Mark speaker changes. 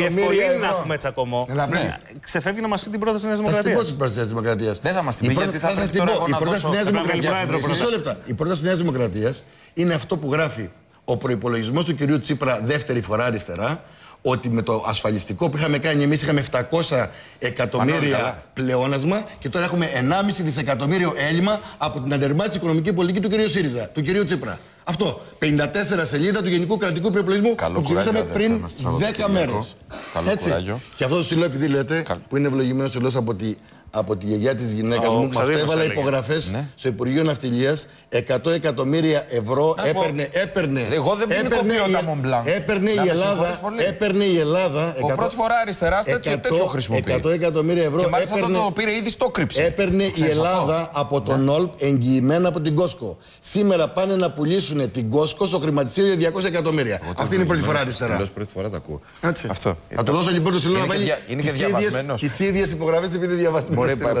Speaker 1: διευκολύνει
Speaker 2: ευρώ.
Speaker 1: να έχουμε τσακωμό,
Speaker 2: Έλα, ναι.
Speaker 1: ξεφεύγει να μας πει την πρόταση της Νέας
Speaker 2: Θα σας την πω
Speaker 1: Δημοκρατία.
Speaker 2: την πρόταση της Δημοκρατίας.
Speaker 3: Δεν θα μας την πει, γιατί θα
Speaker 2: σας
Speaker 3: πρέπει
Speaker 2: την
Speaker 3: τώρα
Speaker 2: πω.
Speaker 3: εγώ
Speaker 2: Η
Speaker 3: να
Speaker 2: πρόταση
Speaker 3: δώσω-
Speaker 2: τη Νέας
Speaker 1: Θα πρέπει να
Speaker 2: Δημοκρατία.
Speaker 1: βγάλει πρόεδρο
Speaker 2: Μισό λεπτό. Η πρόταση της Νέας Δημοκρατίας είναι αυτό που γράφει ο προπολογισμό του κυρίου Τσίπρα δεύτερη φορά αριστερά. Ότι με το ασφαλιστικό που είχαμε κάνει εμείς είχαμε 700 εκατομμύρια
Speaker 3: καλά.
Speaker 2: πλεόνασμα και τώρα έχουμε 1,5 δισεκατομμύριο έλλειμμα από την αντερμάτιση οικονομική πολιτική του κυρίου ΣΥΡΙΖΑ, του κυρίου Τσίπρα. Αυτό. 54 σελίδα του Γενικού Κρατικού Προπολογισμού
Speaker 3: Καλό
Speaker 2: που ψηφίσαμε
Speaker 3: κουράγιο,
Speaker 2: πριν
Speaker 3: αδερφέ μας, το
Speaker 2: 10 μέρες.
Speaker 3: Σαββατοκύριακο. Καλό κουράγιο.
Speaker 2: Και αυτό το στυλό, επειδή λέτε,
Speaker 3: Καλό.
Speaker 2: που είναι ευλογημένο στυλό από τη, από τη γιαγιά της γυναίκας
Speaker 1: Ο
Speaker 2: μου, με αυτό
Speaker 1: Ξαδίμος
Speaker 2: έβαλα
Speaker 1: έλεγε.
Speaker 2: υπογραφές
Speaker 3: Ναι.
Speaker 2: στο Υπουργείο Ναυτιλίας. 100 εκατομμύρια ευρώ
Speaker 3: Να πω,
Speaker 2: έπαιρνε. έπαιρνε
Speaker 3: εγώ δεν
Speaker 2: έπαιρνε
Speaker 3: ποινικοποιώ
Speaker 2: η-
Speaker 3: τα Mont Blanc.
Speaker 2: Έπαιρνε
Speaker 3: Να
Speaker 2: η
Speaker 3: με
Speaker 2: Ελλάδα.
Speaker 3: συγχωρείς πολύ.
Speaker 2: Έπαιρνε η Ελλάδα.
Speaker 3: Ο πρώτη φορά αριστερά τέτοιο, τέτοιο χρησιμοποιεί.
Speaker 2: 100 εκατομμύρια ευρώ
Speaker 3: Και μάλιστα
Speaker 2: έπαιρνε,
Speaker 3: όταν το πήρε ήδη στο κρύψε.
Speaker 2: έπαιρνε η
Speaker 3: ξέρεις
Speaker 2: Ελλάδα από τον ΟΛΠ εγγυημένα από την Κόσκο. Σήμερα πάνε να πουλήσουν την Κόσκο στο χρηματιστήριο για 200 εκατομμύρια. Αυτή είναι η πρώτη φορά αριστερά.
Speaker 3: Τέλος, πρώτη φορά τα ακούω.
Speaker 2: Έτσι.
Speaker 3: Αυτό.
Speaker 2: Θα το δώσω λοιπόν το συλλόγο
Speaker 3: Είναι
Speaker 2: να
Speaker 3: και
Speaker 2: βάλει
Speaker 3: δια- είναι και
Speaker 2: τις ίδιες- Por,
Speaker 3: para,
Speaker 2: para